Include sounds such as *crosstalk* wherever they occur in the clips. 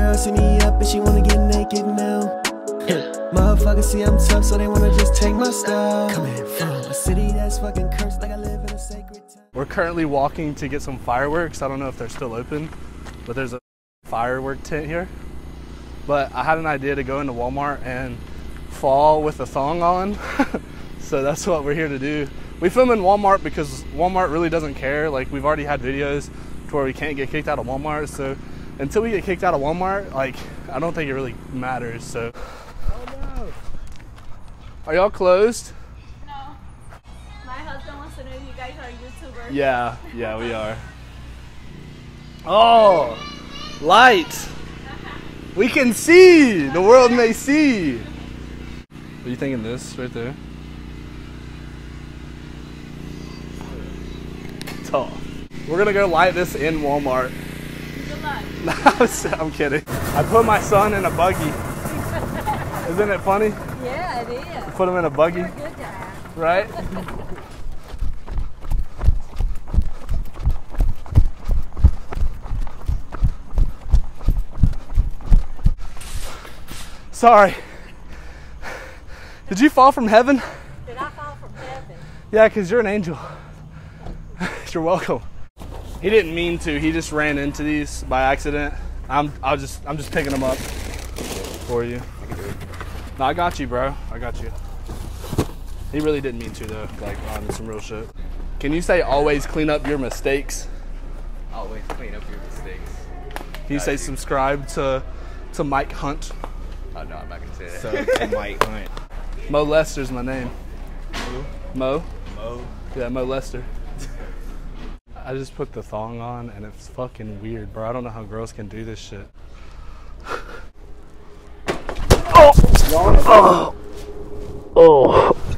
girl see me up and she wanna get naked now. Motherfuckers see I'm tough, so they wanna just take my stuff. Coming from a city that's fucking cursed, like I live in a sacred town. We're currently walking to get some fireworks. I don't know if they're still open, but there's a firework tent here. But I had an idea to go into Walmart and fall with a thong on. *laughs* so that's what we're here to do. We film in Walmart because Walmart really doesn't care. Like we've already had videos to where we can't get kicked out of Walmart. So until we get kicked out of Walmart, like I don't think it really matters. So Are y'all closed? No. My husband wants to know if you guys are YouTubers. Yeah, yeah, we are. Oh, light. We can see. The world may see. What are you thinking this right there? Tough. We're gonna go light this in Walmart. Luck. *laughs* I'm kidding. I put my son in a buggy. Isn't it funny? Yeah, it is. Put him in a buggy, dad. right? Sorry. Did you fall from heaven? Did I fall from heaven? Yeah, because you're an angel. *laughs* you're welcome. He didn't mean to. He just ran into these by accident. I'm I'll just I'm just picking them up for you. No, I got you, bro. I got you. He really didn't mean to though. Like on some real shit. Can you say always clean up your mistakes? Always clean up your mistakes. Can you say subscribe to to Mike Hunt? Oh no, I'm not gonna say that. So to *laughs* Mike Hunt. Mo Lester's my name. Mo? Mo. Yeah, Mo Lester. I just put the thong on and it's fucking weird, bro. I don't know how girls can do this shit. Oh! Oh! Oh!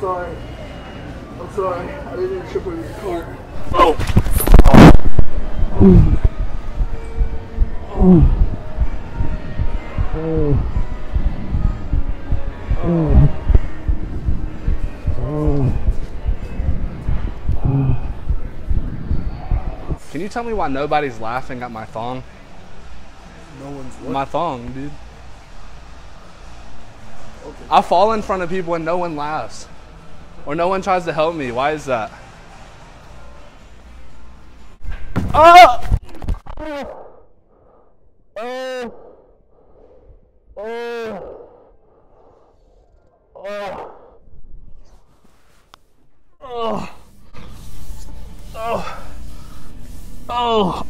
Sorry. I'm sorry. I didn't trip over your cart. Oh! Can you tell me why nobody's laughing at my thong? No one's My thong, dude. Okay. I fall in front of people and no one laughs. Or no one tries to help me. Why is that? Oh! Oh! Oh! Oh! Oh! Oh! Oh! Oh!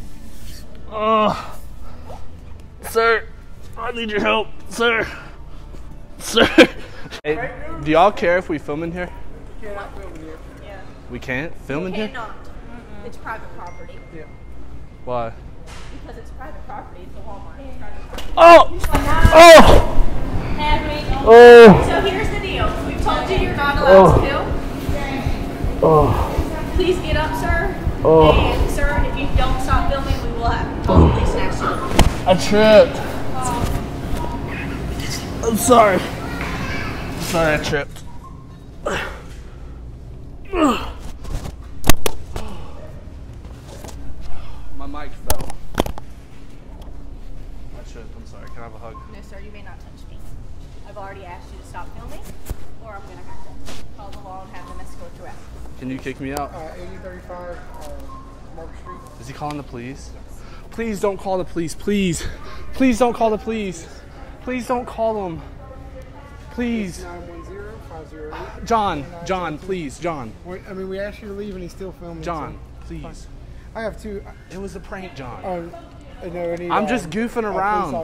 Oh! Sir, I need your help, sir. Sir. Hey, do y'all care if we film in here? Yeah. We can't film in here? Cannot. It's private property. Yeah. Why? Because it's private property. It's a Walmart. It's private property. Oh! Oh! Henry. Oh! So here's the deal. We've told you you're not allowed to film. Oh. oh! Please get up, sir. Oh. And sir, if you don't stop filming, we will have call the police next year. I tripped. Um, I'm sorry. I'm sorry I tripped. My mic fell. I tripped. I'm sorry. Can I have a hug? No, sir, you may not touch me. I've already asked you to stop filming, or I'm gonna have to call the law and have them escort you out. Can you kick me out? Uh, 8035 uh, Market Street. Is he calling the police? Please don't call the police. Please. Please don't call the police. Please don't call them. Please. 910 508. John, John, please, John, Wait, I mean, we asked you to leave and he's still filming. John, so- please. I have two. It was a prank, John. Uh, Any, I'm um, just uh, goofing around.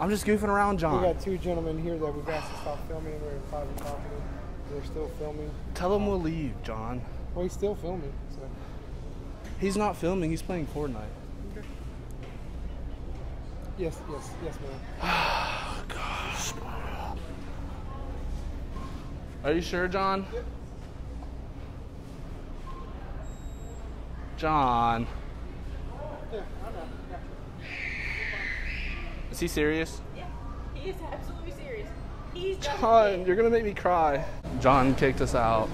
I'm just goofing around, John. We got two gentlemen here that we've asked to stop filming. We're in five o'clock. They're still filming. Tell them we'll leave, John. Well, he's still filming. So. He's not filming. He's playing Fortnite. Okay. Yes, yes, yes, man. *sighs* Oh, gosh. Are you sure, John? Yep. John. Is he serious? Yeah, he is absolutely serious. He's John, you're gonna make me cry. John kicked us out.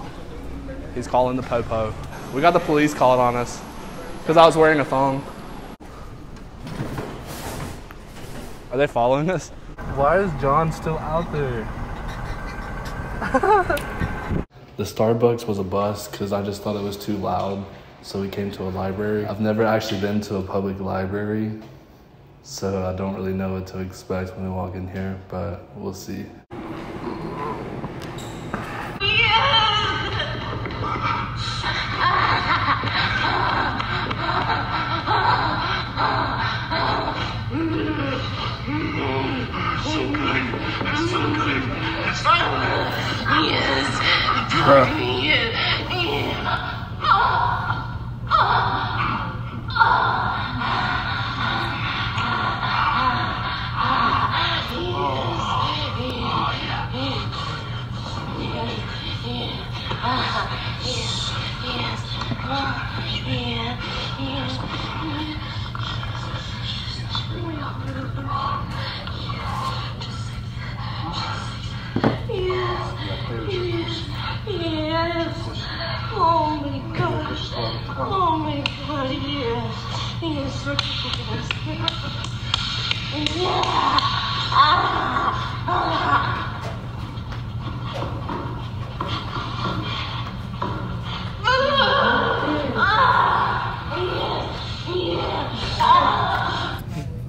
He's calling the popo. We got the police called on us because I was wearing a thong. Are they following us? Why is John still out there? *laughs* the Starbucks was a bust because I just thought it was too loud. So we came to a library. I've never actually been to a public library, so I don't really know what to expect when we walk in here, but we'll see. Yes. Yes. Yes. Yes. Oh my gosh. Oh my god, yes. Yes, yes. Yeah. Ah. Ah.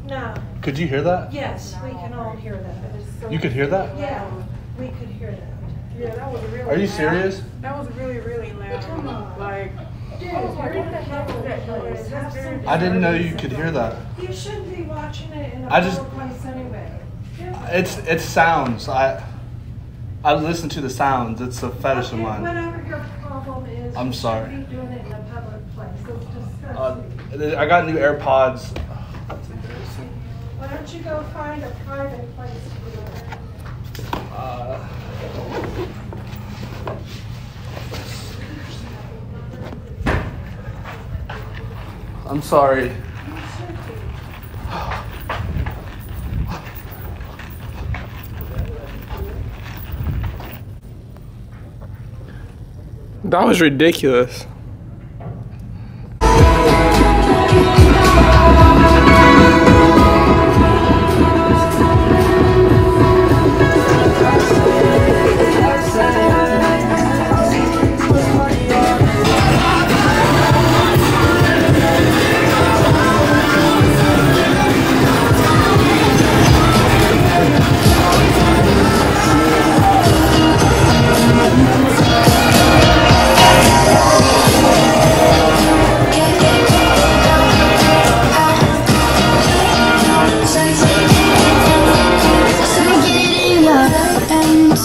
No, Could you hear that? yes, we can all hear that. You could hear that? Yeah, we could hear that. Yeah, that was really Are you loud. serious? That was really, really loud. Like, Dude, what the heck is that noise? I didn't know you could hear that. You shouldn't be watching it in a I just- public place anyway. It's it's sounds. I I listen to the sounds. It's a fetish of mine. Whatever your problem is. I'm sorry. be doing it in a public place. It's Uh. I got new AirPods. That's embarrassing. Why don't you go find a private place to do it? Uh, I'm sorry. that was ridiculous.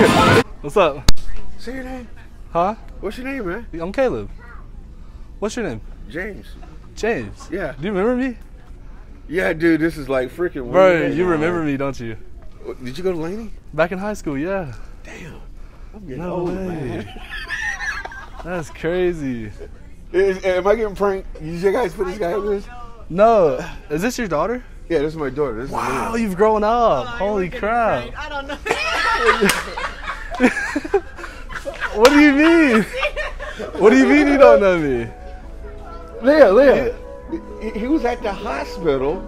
*laughs* What's up? Say your name. Huh? What's your name, man? I'm Caleb. What's your name? James. James. Yeah. Do you remember me? Yeah, dude, this is like freaking. Bro, weird. you remember me, don't you? Did you go to Laney? Back in high school, yeah. Damn. I'm getting No old, way. man. *laughs* *laughs* That's crazy. Is, eh, am I getting pranked? Did you guys put this guy in this? No, is this your daughter? Yeah, this is my daughter. This Wow, is you've grown up. Oh, Holy crap. I don't know. What do you mean? What do you mean you don't know me? Leah, Leah. He, he was at the hospital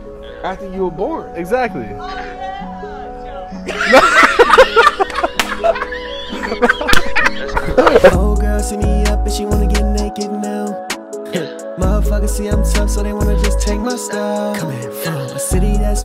after you were born. Exactly. Oh, Old girl see me up and she wanna get naked now. Motherfuckers see I'm tough, so they wanna just take my stuff. Coming from a city that's